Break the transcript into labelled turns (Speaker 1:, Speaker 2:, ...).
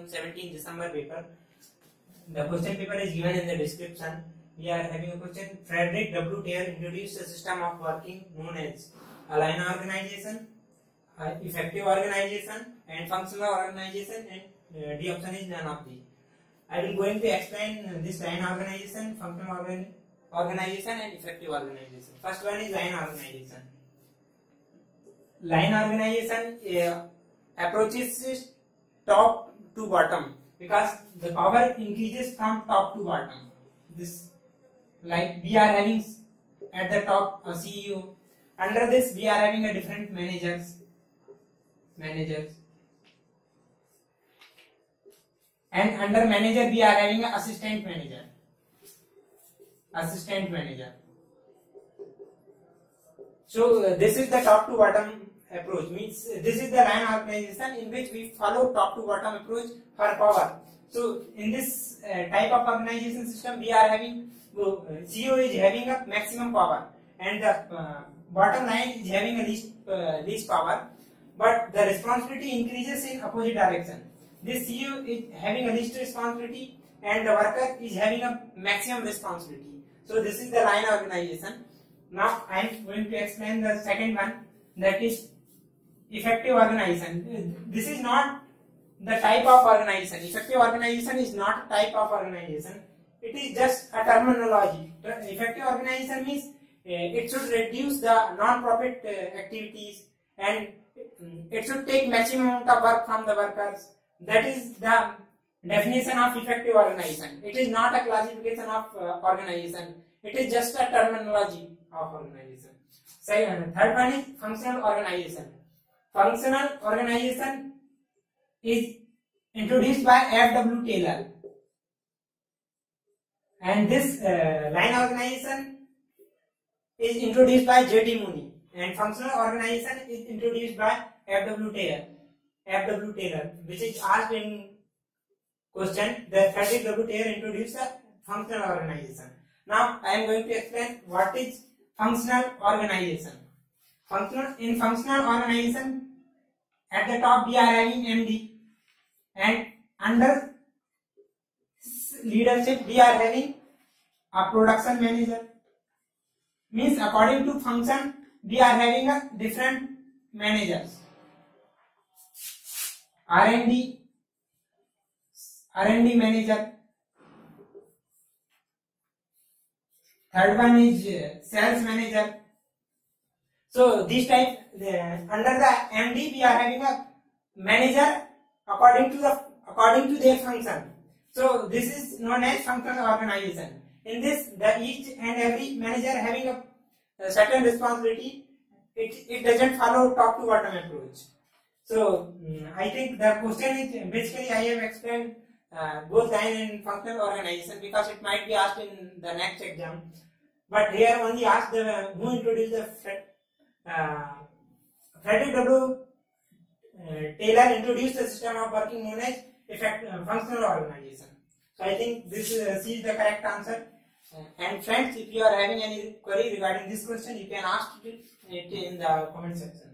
Speaker 1: 2017 December paper. The question paper is given in the description. We are having a question. Frederick W. Taylor introduced a system of working known as a line organization, uh, effective organization, and functional organization, and uh, the option is none of these. I will going to explain this line organization, functional organ organization, and effective organization. First one is line organization. Line organization uh, approaches top to bottom because the power increases from top to bottom. This like we are having at the top a CEO. Under this we are having a different managers. Managers. And under manager we are having a assistant manager. Assistant manager. So uh, this is the top to bottom approach means uh, this is the line organization in which we follow top to bottom approach for power. So in this uh, type of organization system we are having uh, CEO is having a maximum power and the uh, bottom line is having a least uh, least power but the responsibility increases in opposite direction. This CEO is having a least responsibility and the worker is having a maximum responsibility. So this is the line organization. Now I am going to explain the second one that is effective organization. This is not the type of organization. Effective organization is not a type of organization. It is just a terminology. Effective organization means uh, it should reduce the non-profit uh, activities and mm, it should take maximum amount of work from the workers. That is the definition of effective organization. It is not a classification of uh, organization. It is just a terminology of organization. Second, third one is functional organization. Functional organization is introduced by F.W. Taylor. And this uh, line organization is introduced by J.T. Mooney. And functional organization is introduced by F.W. Taylor. F.W. Taylor, which is asked in question that Frederick W. Taylor introduced a functional organization. Now I am going to explain what is functional organization. Functional in functional organization at the top we are having MD and under leadership we are having a production manager means according to function we are having a different managers R&D R&D manager third one is uh, sales manager so this type under the MD we are having a manager according to the according to their function. So this is known as functional organization. In this the each and every manager having a, a certain responsibility it, it doesn't follow top to bottom approach. So mm, I think the question is basically I have explained uh, both line and functional organization because it might be asked in the next exam. But here only asked the who introduced the Frederick W. Uh, Taylor introduced the system of working known as effect, uh, functional organization. So I think this uh, C is the correct answer. Uh, and friends, if you are having any query regarding this question, you can ask it in the comment section.